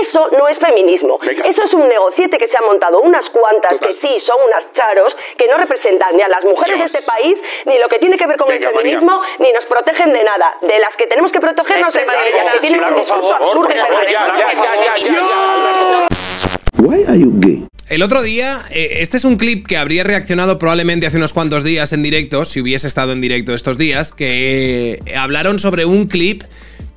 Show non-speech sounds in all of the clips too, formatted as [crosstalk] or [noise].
Eso no es feminismo. Eso es un negociete que se ha montado unas cuantas que sí son unas charos que no representan ni a las mujeres de este país, ni lo que tiene que ver con el feminismo, ni nos protegen de nada. De las que tenemos que protegernos es de ellas, que tienen un discurso absurdo. Why are you gay? El otro día, eh, este es un clip que habría reaccionado probablemente hace unos cuantos días en directo, si hubiese estado en directo estos días, que eh, hablaron sobre un clip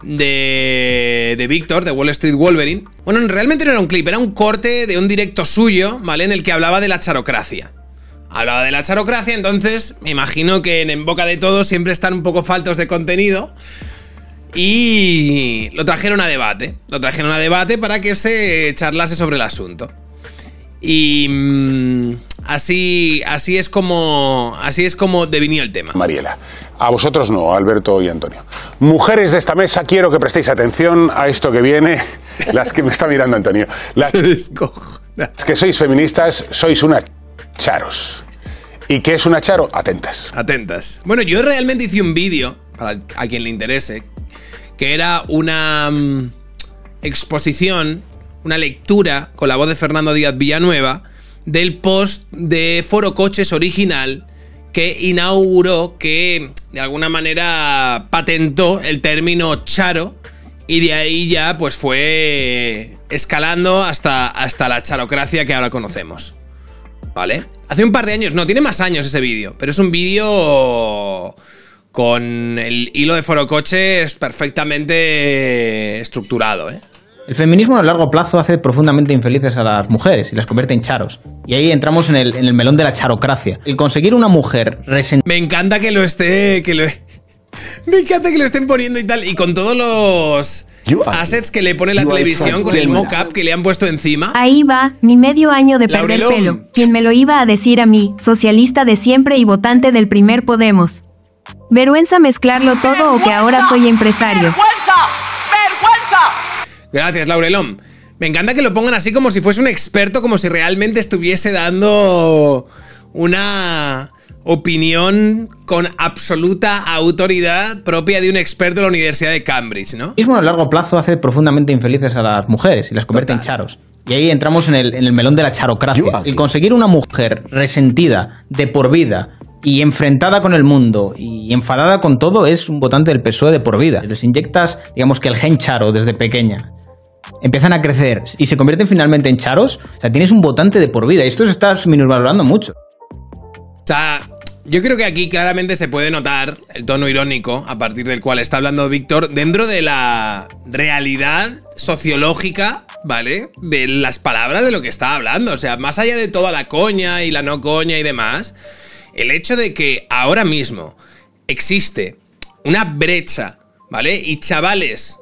de, de Víctor, de Wall Street Wolverine. Bueno, realmente no era un clip, era un corte de un directo suyo, ¿vale? En el que hablaba de la charocracia. Hablaba de la charocracia, entonces me imagino que en, boca de todos siempre están un poco faltos de contenido. Y lo trajeron a debate. Lo trajeron a debate para que se charlase sobre el asunto. Y mm, así, así es como. Así es como devinió el tema. Mariela. A vosotros no, Alberto y Antonio. Mujeres de esta mesa, quiero que prestéis atención a esto que viene. [laughs] Las que me está mirando Antonio. Las Se que sois feministas, sois unas charos. ¿Y qué es una charo? Atentas. Atentas. Bueno, yo realmente hice un vídeo, para a quien le interese, que era una mm, exposición, una lectura con la voz de Fernando Díaz Villanueva del post de Foro Coches original que inauguró, que de alguna manera patentó el término charo y de ahí ya pues fue escalando hasta, hasta la charocracia que ahora conocemos. ¿Vale? Hace un par de años, no, tiene más años ese vídeo, pero es un vídeo con el hilo de Foro Coches perfectamente estructurado, ¿eh? El feminismo a largo plazo hace profundamente infelices a las mujeres y las convierte en charos. Y ahí entramos en el, en el melón de la charocracia. El conseguir una mujer resentida Me encanta que lo esté. Que lo, [laughs] me encanta que lo estén poniendo y tal. Y con todos los assets que le pone la televisión, con el mock-up que le han puesto encima. Ahí va, mi medio año de perder Laurelón. pelo. Quien me lo iba a decir a mí, socialista de siempre y votante del primer Podemos. Vergüenza mezclarlo todo o que ahora soy empresario. Gracias, Laurelón. Me encanta que lo pongan así como si fuese un experto, como si realmente estuviese dando una opinión con absoluta autoridad propia de un experto de la Universidad de Cambridge, ¿no? a largo plazo hace profundamente infelices a las mujeres y las convierte en charos. Y ahí entramos en el, en el melón de la You charocracia. El conseguir una mujer resentida de por vida y enfrentada con el mundo y enfadada con todo es un votante del PSOE de por vida. Les inyectas, digamos que el gen charo desde pequeña. Empiezan a crecer y se convierten finalmente en charos. O sea, tienes un votante de por vida. Y esto se está minusvalorando mucho. O sea, yo creo que aquí claramente se puede notar el tono irónico a partir del cual está hablando Víctor dentro de la realidad sociológica, ¿vale? De las palabras de lo que está hablando. O sea, más allá de toda la coña y la no coña y demás, el hecho de que ahora mismo existe una brecha, ¿vale? Y chavales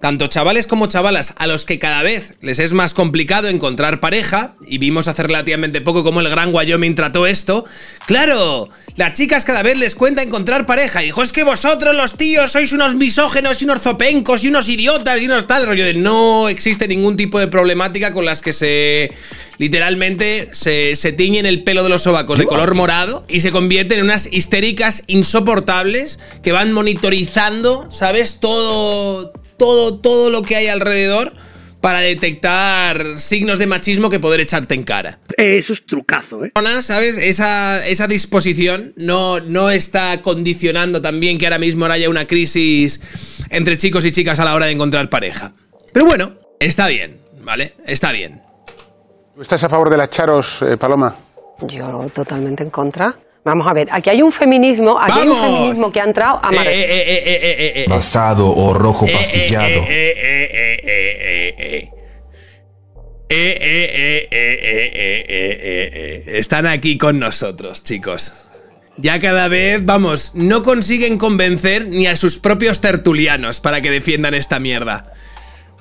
tanto chavales como chavalas a los que cada vez les es más complicado encontrar pareja, y vimos hace relativamente poco cómo el Gran Wyoming trató esto, claro, las chicas cada vez les cuenta encontrar pareja, hijo, es que vosotros los tíos sois unos misógenos y unos zopencos y unos idiotas y unos tal, rollo de no existe ningún tipo de problemática con las que se... Literalmente se, se tiñen el pelo de los sobacos de color morado y se convierten en unas histéricas insoportables que van monitorizando, ¿sabes? Todo, todo, todo lo que hay alrededor para detectar signos de machismo que poder echarte en cara. Eso es trucazo, ¿eh? ¿Sabes? Esa, esa disposición no, no está condicionando también que ahora mismo haya una crisis entre chicos y chicas a la hora de encontrar pareja. Pero bueno, está bien, ¿vale? Está bien. ¿Tú estás a favor de las charos, eh, Paloma? Yo totalmente en contra. Vamos a ver, aquí hay un feminismo, aquí hay un feminismo que ha entrado a eh, Basado o rojo pastillado. Están aquí con nosotros, chicos. Ya cada vez, vamos, no consiguen convencer ni a sus propios tertulianos para que defiendan esta mierda.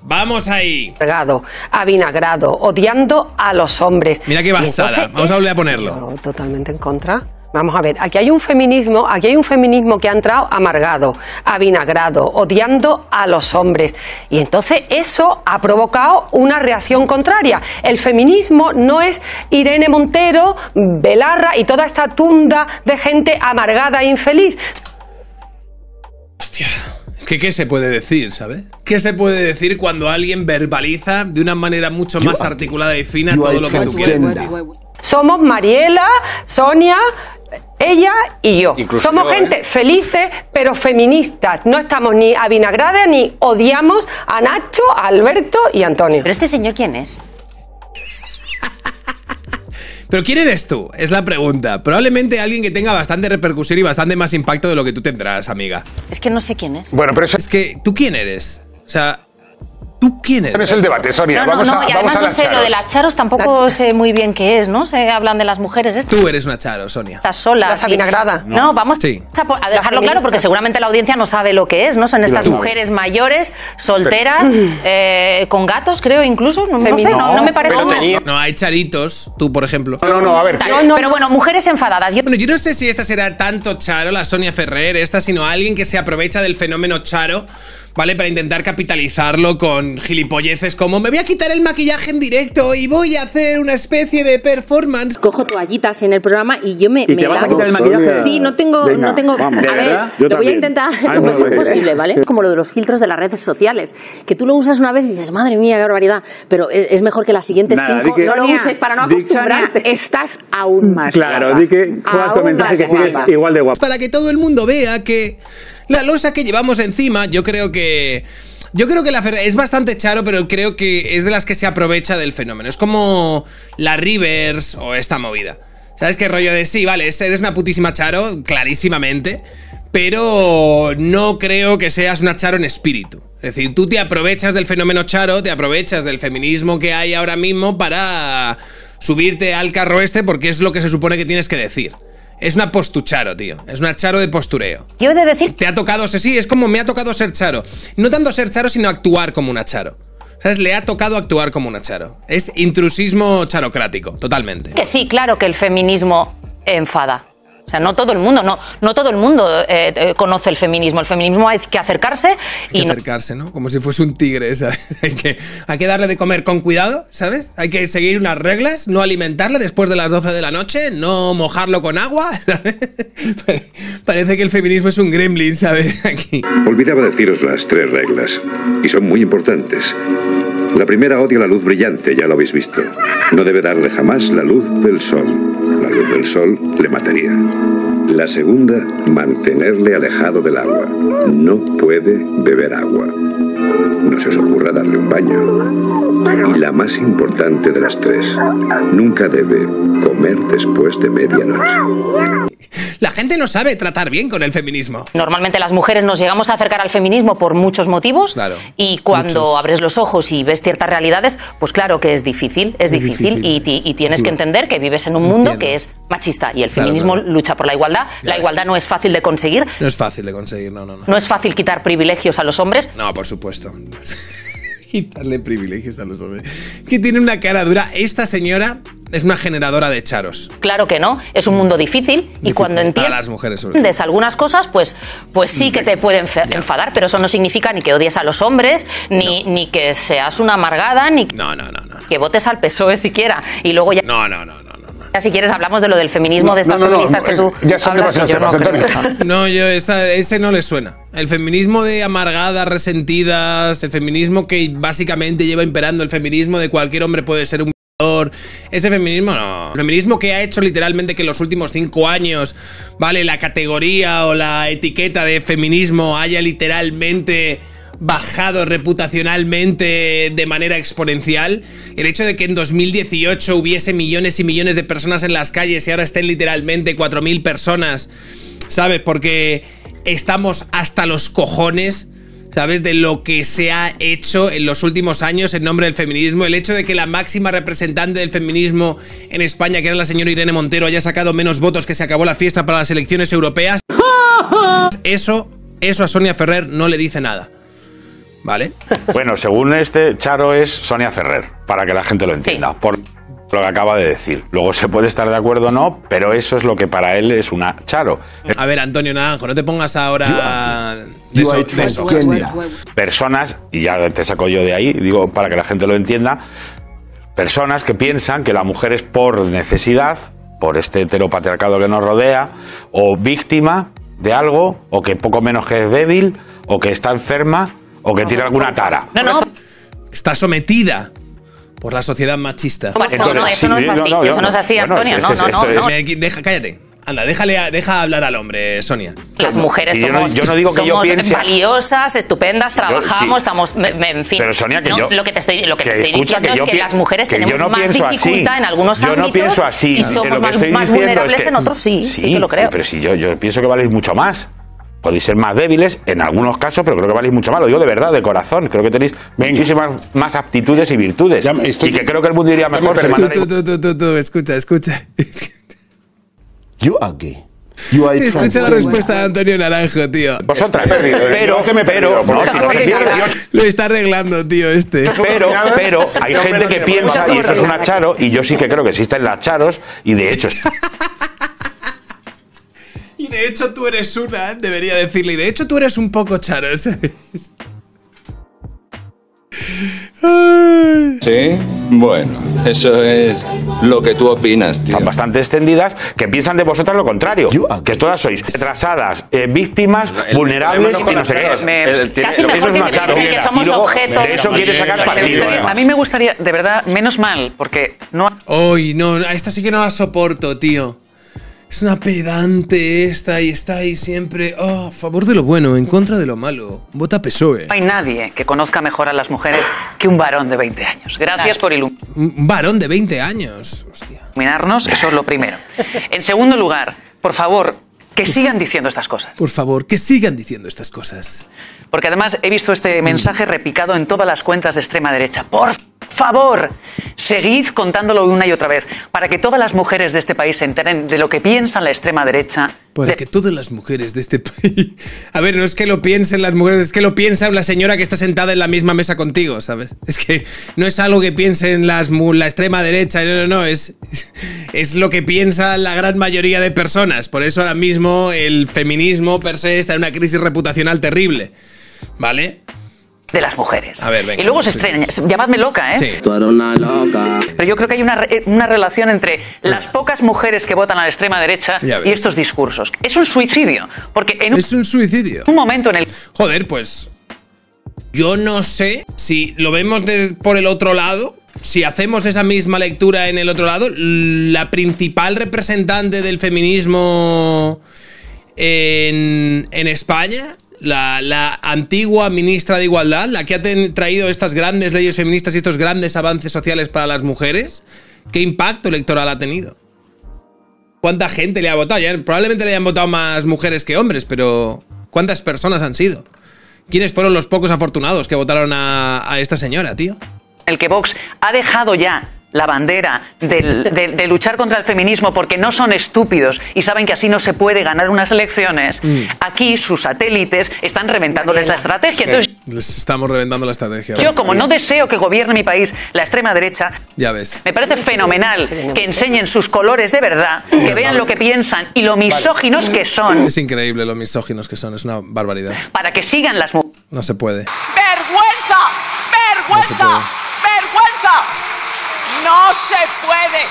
Vamos ahí. Pegado, avinagrado, odiando a los hombres. Mira qué basada. Vamos a volver a ponerlo. Totalmente en contra. Vamos a ver, aquí hay un feminismo, aquí hay un feminismo que ha entrado amargado, avinagrado, odiando a los hombres. Y entonces eso ha provocado una reacción contraria. El feminismo no es Irene Montero, Belarra y toda esta tunda de gente amargada e infeliz. Hostia, es ¿Qué, ¿Qué se puede decir, sabes? ¿Qué se puede decir cuando alguien verbaliza de una manera mucho más articulada y fina todo lo que tú quieres? Somos Mariela, Sonia, ella y yo. Incluso Somos yo, ¿eh? gente felices, pero feministas. No estamos ni avinagradas ni odiamos a Nacho, a Alberto y a Antonio. ¿Pero este señor quién es? Pero ¿quién eres tú? Es la pregunta. Probablemente alguien que tenga bastante repercusión y bastante más impacto de lo que tú tendrás, amiga. Es que no sé quién es. Bueno, pero eso Es que, ¿tú quién eres? O sea, ¿tú quién no es eres? el debate, Sonia. No, no, vamos no, a, y vamos además a las sé, lo de las charos tampoco sé muy bien qué es, ¿no? Se hablan de las mujeres estas Tú eres una charo, Sonia. solas. Las y- avinagradas. No, vamos Sí. a, dejarlo claro porque seguramente la audiencia no sabe lo que es, ¿no? Son estas mujeres mayores, solteras, [laughs] eh, con gatos, creo, incluso. No, no sé, no, no me parece. pero tenía- No, hay charitos, tú por ejemplo. No, no, no, a ver. Pero bueno, mujeres enfadadas. Yo Bueno, yo no sé si esta será tanto Charo, la Sonia Ferrer, esta, sino alguien que se aprovecha del fenómeno Charo, ¿vale? Para intentar capitalizarlo con gilipolleces como me voy a quitar el maquillaje en directo y voy a hacer una especie de performance. cojo toallitas en el programa y yo me, ¿Y me te vas a quitar el maquillaje? Sí, no tengo, Venga, no tengo. vamos. a ¿De ver? Yo lo voy a también. intentar Ay, lo mejor posible, ¿vale? Como lo de los filtros de las redes sociales, que tú lo usas una vez y dices, madre mía, qué barbaridad, pero e- es mejor que las siguientes Nada, cinco que- no lo uses para no acostumbrarte. estás aún más Claro, guapa. di que juegas tu Aún mensaje más que sigues guapa. igual de guapo. Para que todo el mundo vea que la losa que llevamos encima, yo creo que... Yo creo que la Ferrer es bastante charo, pero creo que es de las que se aprovecha del fenómeno. Es como la Rivers o esta movida. ¿Sabes qué rollo de sí? Vale, eres una putísima charo, clarísimamente. Pero no creo que seas una charo en espíritu. Es decir, tú te aprovechas del fenómeno charo, te aprovechas del feminismo que hay ahora mismo para subirte al carro este porque es lo que se supone que tienes que decir. Es una postucharo, tío. Es una charo de postureo. yo he de decir Te ha tocado, sí, sí, es como me ha tocado ser charo. No tanto ser charo, sino actuar como una charo. ¿Sabes? Le ha tocado actuar como una charo. Es intrusismo charocrático, totalmente. que sí, claro que el feminismo enfada. O sea, no todo el mundo, no, no todo el mundo eh, eh, conoce el feminismo. El feminismo hay que acercarse Hay y que acercarse, ¿no? Como si fuese un tigre, [laughs] ¿sabes? Hay que, hay que darle de comer con cuidado, ¿sabes? Hay que seguir unas reglas, no alimentarle después de las 12 de la noche, no mojarlo con agua, [laughs] ¿sabes? Pare- [laughs] Parece que el feminismo es un gremlin, ¿sabes? Aquí. Olvidaba deciros las tres reglas, y son muy importantes. La primera odia la luz brillante, ya lo habéis visto. No debe darle jamás la luz del sol. La luz del sol le mataría. La segunda, mantenerle alejado del agua. No puede beber agua. No se os ocurra darle un baño. Y la más importante de las tres, nunca debe comer después de medianoche. La gente no sabe tratar bien con el feminismo. Normalmente las mujeres nos llegamos a acercar al feminismo por muchos motivos Claro, y cuando muchos. abres los ojos y ves ciertas realidades, pues claro que es difícil, es, Es difícil, difícil, y, ti- es y tienes que entender que vives en un mundo Entiendo. que es machista y el Claro, feminismo lucha por la igualdad. Ya la igualdad no es fácil de conseguir, No es fácil de conseguir, no, no, no. no es fácil quitar privilegios a los hombres. No, por supuesto. [laughs] Quitarle privilegios a los hombres. Que tiene una cara dura. Esta señora es una generadora de charos. Claro que no, es un mundo difícil, y cuando entiendes las mujeres, sobre todo. algunas cosas, pues, pues sí que te pueden enfe- enfadar, pero eso no significa ni que odies a los hombres, ni, ni que seas una amargada, ni No, no, no, no. que votes al PSOE siquiera. Y luego ya, No, no, no, no, ya si quieres hablamos de lo del feminismo de estas No, no, no, feministas que tú ya son hablas, yo no temas. Antonio. No, yo esa- ese no le suena. El feminismo de amargadas, resentidas, el feminismo que básicamente lleva imperando el feminismo de cualquier hombre puede ser un. Ese feminismo no. El feminismo que ha hecho literalmente que en los últimos cinco años, vale, la categoría o la etiqueta de feminismo haya literalmente bajado reputacionalmente de manera exponencial. El hecho de que en 2018 hubiese millones y millones de personas en las calles y ahora estén literalmente 4.000 personas, ¿sabes? Porque estamos hasta los cojones. ¿Sabes? De lo que se ha hecho en los últimos años en nombre del feminismo. El hecho de que la máxima representante del feminismo en España, que era la señora Irene Montero, haya sacado menos votos que se acabó la fiesta para las elecciones europeas. [laughs] Eso, eso a Sonia Ferrer no le dice nada. ¿Vale? Bueno, según este, Charo es Sonia Ferrer, para que la gente lo entienda. Por lo que acaba de decir. Luego se puede estar de acuerdo o no, pero eso es lo que para él es una Charo. A ver, Antonio Naranjo, no te pongas ahora de, so- de eso. Personas, y ya te saco yo de ahí, digo para que la gente lo entienda, personas que piensan que la mujer es por necesidad, por este heteropatriarcado que nos rodea, o víctima de algo, o que poco menos que es débil, o que está enferma o que tiene alguna tara. No, no. Está sometida por la sociedad machista. No, no, eso no es sí, así, no, no, eso no es así, Bueno, Antonio. No, es- no, esto no, es- deja, cállate. Anda, déjale a- deja hablar al hombre, Sonia. Las mujeres si yo no- somos, yo no digo que yo somos piense- valiosas, estupendas, trabajamos, sí. estamos, me- me- en fin. Pero Sonia, que No, yo. Lo que te estoy, lo que te que estoy escucha, diciendo yo es que las mujeres que yo tenemos no más pienso así. dificultad en algunos Yo ámbitos no pienso así. y que somos lo que más, estoy más diciendo es vulnerables que- en otros sí, sí, que lo creo. Pero si yo, yo pienso que valéis mucho más. Podéis ser más débiles en algunos casos, pero creo que valéis mucho más. Lo digo de verdad, de corazón. Creo que tenéis muchísimas más aptitudes y virtudes. Ya me estoy- y que creo que el mundo iría me mejor si perdí. Tú, mandarais- tú, tú, tú, tú, tú, escucha, escucha. [laughs] You are gay. You are a Escucha la respuesta de Antonio Naranjo, tío. Vosotras. Pero, pero, perdido, no, si Lo está arreglando, tío, este. pero, pero hay gente que piensa, y eso es una charo, y yo sí que creo que existen las charos, y de hecho [laughs] de hecho tú eres una, debería decirle. Y de hecho tú eres un poco charo, ¿sabes? Sí, bueno, eso es lo que tú opinas, tío. están bastante extendidas, que piensan de vosotras lo contrario. Que todas sois retrasadas, eh, víctimas, El vulnerables no y no sé qué. el- Casi Eso es una que somos Y luego objeto. de eso quiere sacar partido. A mí me gustaría, de verdad, menos mal, porque no Ay, no, a esta sí que no la soporto, tío. Es una pedante esta y está ahí siempre oh, a favor de lo bueno, en contra de lo malo. Vota PSOE. hay nadie que conozca mejor a las mujeres que un varón de 20 años. Gracias por Un un varón de 20 años. Hostia. iluminarnos, eso es lo primero. En segundo lugar, por favor, que sigan diciendo estas cosas. Por favor, que sigan diciendo estas cosas. Porque además he visto este mensaje repicado en todas las cuentas de extrema derecha. Por favor, seguid contándolo una y otra vez para que todas las mujeres de este país se enteren de lo que piensa la extrema derecha. Para que todas las mujeres de este país. [laughs] A ver, no es que lo piensen las mujeres, es que lo piensa la señora que está sentada en la misma mesa contigo, ¿sabes? Es que no es algo que piensen las, la extrema derecha, no, no, no, es, es lo que piensa la gran mayoría de personas. Por eso ahora mismo el feminismo per se está en una crisis reputacional terrible. ¿Vale? De las mujeres. A ver, venga. y luego se extraña. Llamadme loca, ¿eh? Sí. Tú eres una loca. Pero yo creo que hay una, re- una relación entre las pocas mujeres que votan a la extrema derecha y estos discursos. Es un suicidio, porque en un, Es un suicidio. un momento en el Joder, pues. Yo no sé si lo vemos de- por el otro lado. Si hacemos esa misma lectura en el otro lado, la principal representante del feminismo en, en España, la, la antigua ministra de Igualdad, la que ha traído estas grandes leyes feministas y estos grandes avances sociales para las mujeres, ¿qué impacto electoral ha tenido? ¿Cuánta gente le ha votado? Ya, probablemente le hayan votado más mujeres que hombres, pero ¿cuántas personas han sido? ¿Quiénes fueron los pocos afortunados que votaron a, a esta señora, tío? el que Vox ha dejado ya la bandera del- de, de luchar contra el feminismo porque no son estúpidos y saben que así no se puede ganar unas elecciones, aquí sus satélites están reventándoles la estrategia. Entonces, Les estamos reventando la estrategia. yo como no deseo que gobierne mi país la extrema derecha, Ya ves. me parece fenomenal que enseñen sus colores de verdad, que vean lo que piensan y lo misóginos que son, Es increíble lo misóginos que son, es una barbaridad. para que sigan las mujeres. No se puede. ¡Vergüenza! No se ¡Vergüenza! puede. ¡No se puede!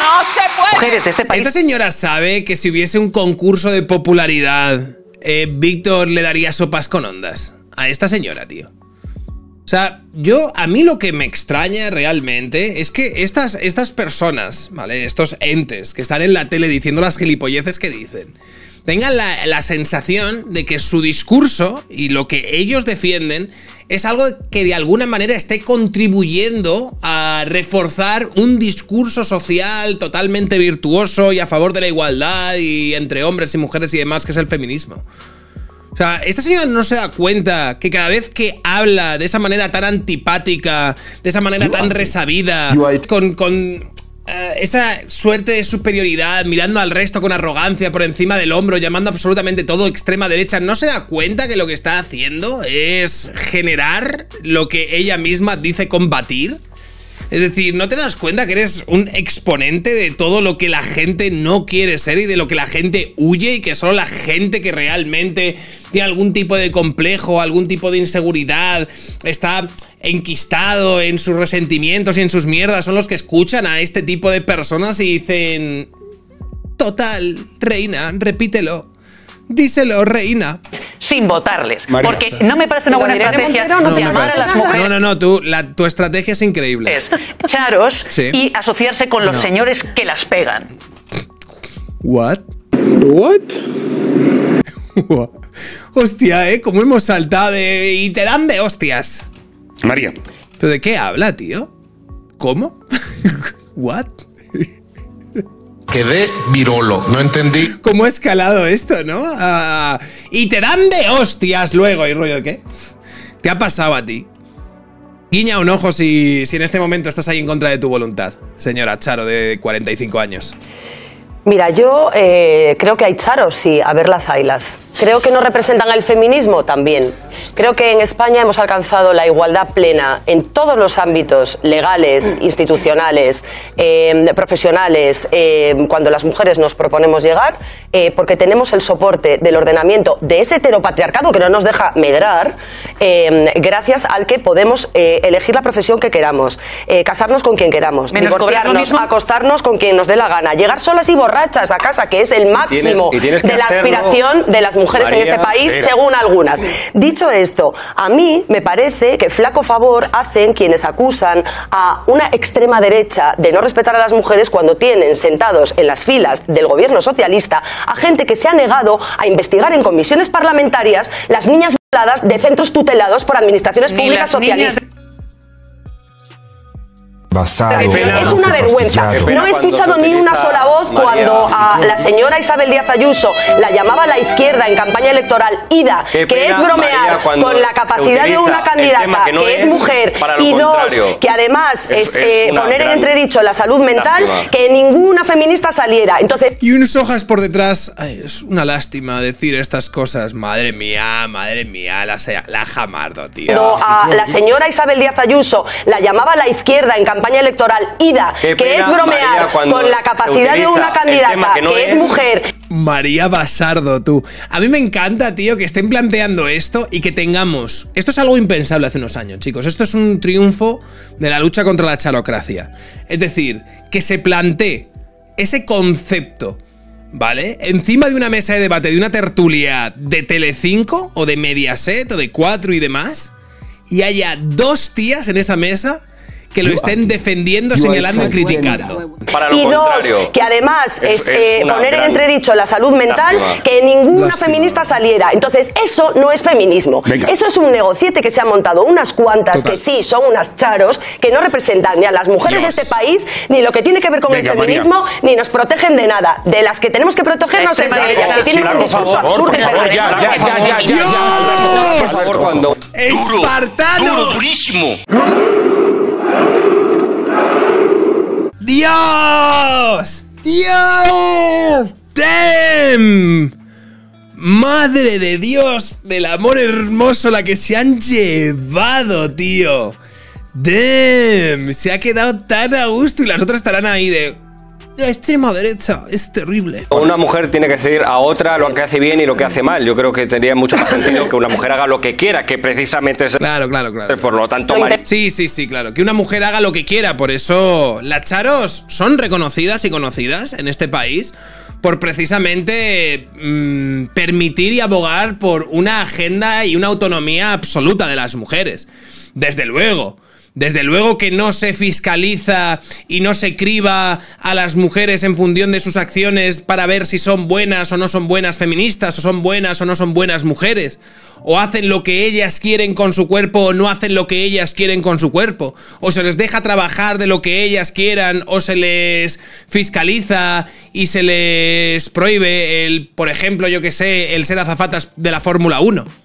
¡No se puede! mujeres de este país. Esta señora sabe que si hubiese un concurso de popularidad, eh, Víctor le daría sopas con ondas. A esta señora, tío. O sea, yo, a mí lo que me extraña realmente es que estas, estas personas, ¿vale? Estos entes que están en la tele diciendo las gilipolleces que dicen, tengan la, la sensación de que su discurso y lo que ellos defienden es algo que de alguna manera esté contribuyendo a reforzar un discurso social totalmente virtuoso y a favor de la igualdad y entre hombres y mujeres y demás, que es el feminismo. O sea, esta señora no se da cuenta que cada vez que habla de esa manera tan antipática, de esa manera tan resabida, con, con eh, esa suerte de superioridad, mirando al resto con arrogancia por encima del hombro, llamando absolutamente todo extrema derecha, no se da cuenta que lo que está haciendo es generar lo que ella misma dice combatir. Es decir, ¿no te das cuenta que eres un exponente de todo lo que la gente no quiere ser y de lo que la gente huye y que solo la gente que realmente tiene algún tipo de complejo, algún tipo de inseguridad, está enquistado en sus resentimientos y en sus mierdas, son los que escuchan a este tipo de personas y dicen, total, reina, repítelo. Díselo, reina. sin votarles. María. Porque no me parece una buena estrategia Montero no No llamar a las mujeres No, no, no, tú, la- tu estrategia es increíble. charos Sí. y asociarse con los No. señores que las pegan. What? What? [laughs] Hostia, ¿eh? ¿Cómo hemos saltado de... y te dan de hostias? María. ¿Pero de qué habla, tío? ¿Cómo? [laughs] ¿What? Quedé virolo, no entendí. ¿Cómo ha escalado esto, no? Ah, y te dan de hostias luego. ¿Y rollo de qué? ¿Qué ha pasado a ti? Guiña un ojo si, si en este momento estás ahí en contra de tu voluntad, señora Charo, de 45 años. Mira, yo eh, creo que hay charos, sí, a ver las ailas. Creo que no representan el feminismo también. Creo que en España hemos alcanzado la igualdad plena en todos los ámbitos legales, institucionales, eh, profesionales, eh, cuando las mujeres nos proponemos llegar, eh, porque tenemos el soporte del ordenamiento de ese heteropatriarcado que no nos deja medrar, eh, gracias al que podemos eh, elegir la profesión que queramos, eh, casarnos con quien queramos, Menos divorciarnos, mismo. acostarnos con quien nos dé la gana, llegar solas y borrachas a casa, que es el máximo y tienes que de la hacerlo, aspiración de las mujeres en María, este país, según algunas. Dicho esto, a mí me parece que flaco favor hacen quienes acusan a una extrema derecha de no respetar a las mujeres cuando tienen sentados en las filas del gobierno socialista a gente que se ha negado a investigar en comisiones parlamentarias las niñas violadas de centros tutelados por administraciones Ni públicas socialistas. Basado Es una vergüenza. No he escuchado ni una sola voz cuando a la señora Isabel Díaz Ayuso la llamaba la izquierda en campaña electoral Ida, Qué que pena, es bromear María, con la capacidad de una candidata que no es, es mujer y dos, que además Es- es, es eh, poner en entredicho la salud mental, lástima. que ninguna feminista saliera. Entonces, Y unos hojas por detrás. Ay, es una lástima decir estas cosas. Madre mía, madre mía, la, la jamardo, tío. cuando a la señora Isabel Díaz Ayuso la llamaba la izquierda en campaña electoral Ida, Qué que pena, es bromear María, con la capacidad de una candidata que no que es es. mujer María Basardo, tú. A mí me encanta, tío, que estén planteando esto y que tengamos. Esto es algo impensable hace unos años, chicos. Esto es un triunfo de la lucha contra la charocracia. Es decir, que se plantee ese concepto, ¿vale? Encima de una mesa de debate, de una tertulia de Telecinco o de Mediaset o de 4 y demás, y haya dos tías en esa mesa que lo estén defendiendo, señalando y criticando. Para lo y dos, que además Es- es, es eh, poner en entredicho la salud mental, lástima. que ninguna Lástima. feminista saliera. Entonces, eso no es feminismo. Venga. Eso es un negociete que se han montado unas cuantas Total. que sí son unas charos, que no representan ni a las mujeres Dios. de este país, ni lo que tiene que ver con Venga, el María. feminismo, ni nos protegen de nada. De las que tenemos que protegernos es Extrema de ellas, que tienen Claro, un discurso favor, absurdo. por favor, ya, ya, ya, ya, ya, ya, ¡Dios! Por favor, cuando. ¡Espartano! durísimo. ¡Dios! ¡Dios! ¡Damn! Madre de Dios, del amor hermoso la que se han llevado, tío. Damn, se ha quedado tan a gusto y las otras estarán ahí de... La extrema derecha, es terrible. Una mujer tiene que decir a otra lo que hace bien y lo que hace mal. Yo creo que tendría mucho más sentido que una mujer haga lo que quiera, que precisamente es. Claro, claro, claro. Por lo tanto, María. Sí, sí, sí, claro. Que una mujer haga lo que quiera. Por eso las charos son reconocidas y conocidas en este país por precisamente mm, permitir y abogar por una agenda y una autonomía absoluta de las mujeres. Desde luego. Desde luego que no se fiscaliza y no se criba a las mujeres en función de sus acciones para ver si son buenas o no son buenas feministas, o son buenas o no son buenas mujeres. O hacen lo que ellas quieren con su cuerpo o no hacen lo que ellas quieren con su cuerpo. O se les deja trabajar de lo que ellas quieran o se les fiscaliza y se les prohíbe el, por ejemplo, yo que sé, el ser azafatas de la Fórmula 1.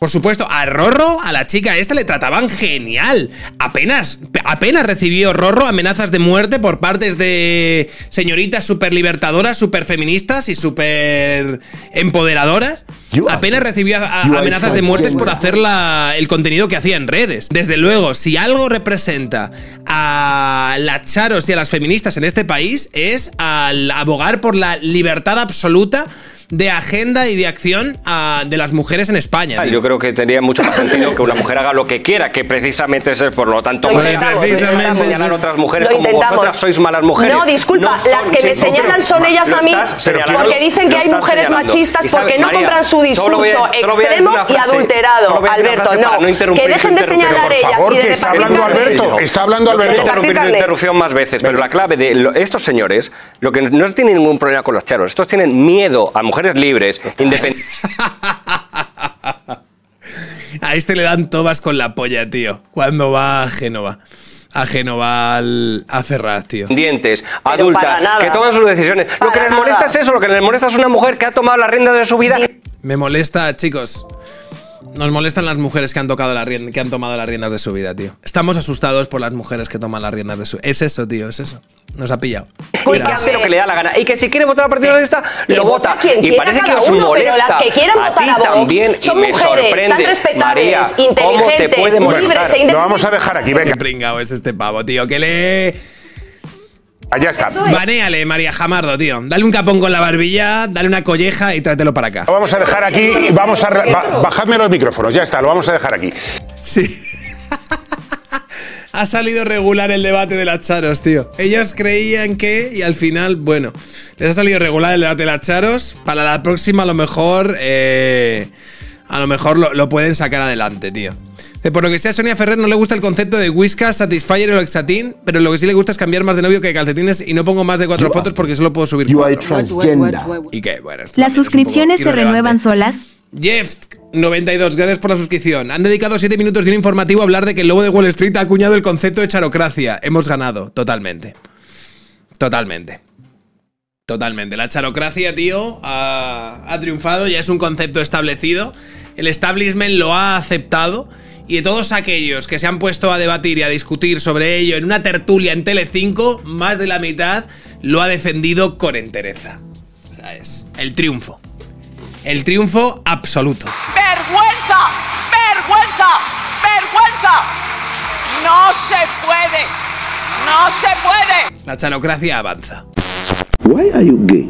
Por supuesto, a Rorro, a la chica esta, le trataban genial. Apenas, apenas recibió Rorro amenazas de muerte por partes de señoritas super libertadoras, super feministas y super empoderadoras. Apenas recibió a- a- amenazas de muerte por hacer la- el contenido que hacía en redes. Desde luego, si algo representa a las charos y a las feministas en este país es al abogar por la libertad absoluta de agenda y de acción ah, de las mujeres en España. tío. Yo creo que tendría mucho más sentido que una [laughs] mujer haga lo que quiera, que precisamente es por lo tanto Lo Precisamente señalar a otras mujeres Lo como intentamos. vosotras sois malas mujeres. No, disculpa, son- las que me sí, señalan son ellas a mí porque dicen que hay mujeres señalando. machistas porque no María, compran su discurso a- a extremo una y frase, adulterado. a Alberto, frase no. no que dejen de señalar ellas y de que está hablando. Alberto, está hablando No Alberto. interrupción más veces, pero la clave de estos señores, lo que no tienen ningún problema con los charos, estos tienen miedo a mujeres libres, independientes. [laughs] A este le dan tobas con la polla, tío. Cuando va a Génova. A Génova al, a Ferraz, tío. Dientes, nada. que toman sus decisiones. lo que les molesta nada. es eso, lo que les molesta es una mujer que ha tomado la rienda de su vida. Me molesta, chicos. Nos molestan las mujeres que han tocado la rienda, que han tomado las riendas de su vida, tío. Estamos asustados por las mujeres que toman las riendas de su Es eso, tío, es eso. Nos ha pillado. Y que hace lo que le da la gana. Y que si quiere votar al Partido Socialista, Que lo vota quien Y parece que os uno, pero molesta. las que quieran a votar ti a Vox también. son y me mujeres tan sorprende, respetables, María, ¿cómo te inteligentes, puede libres molestar? e independientes. Lo vamos a dejar aquí, Qué venga. pringao es este pavo, tío. Que le. Allá está. Banéale, María Jamardo, tío. Dale un capón con la barbilla, dale una colleja y tráetelo para acá. Lo vamos a dejar aquí. Vamos a ba- bajadme los micrófonos. Ya está, lo vamos a dejar aquí. Sí. [laughs] ha salido regular el debate de las charos, tío. Ellos creían que, y al final, bueno, les ha salido regular el debate de las charos. Para la próxima, a lo mejor, eh, a lo mejor lo, lo pueden sacar adelante, tío. Eh, Por lo que sea, a Sonia Ferrer no le gusta el concepto de Whiskas, Satisfyer o Lexatin, pero lo que sí le gusta es cambiar más de novio que de calcetines y no pongo más de cuatro fotos porque solo puedo subir cuatro. transgender. Y que, bueno, ¿Las suscripciones se renuevan solas? Jeff, 92, gracias por la suscripción. Han dedicado 7 minutos de un informativo a hablar de que el lobo de Wall Street ha acuñado el concepto de charocracia. Hemos ganado, totalmente. Totalmente. Totalmente. La charocracia, tío, ha, ha triunfado, ya es un concepto establecido. El establishment lo ha aceptado. Y de todos aquellos que se han puesto a debatir y a discutir sobre ello en una tertulia en Telecinco, más de la mitad lo ha defendido con entereza. O sea, es el triunfo. El triunfo absoluto. ¡Vergüenza! ¡Vergüenza! ¡Vergüenza! ¡No se puede! ¡No se puede! La charocracia avanza. Why are you gay?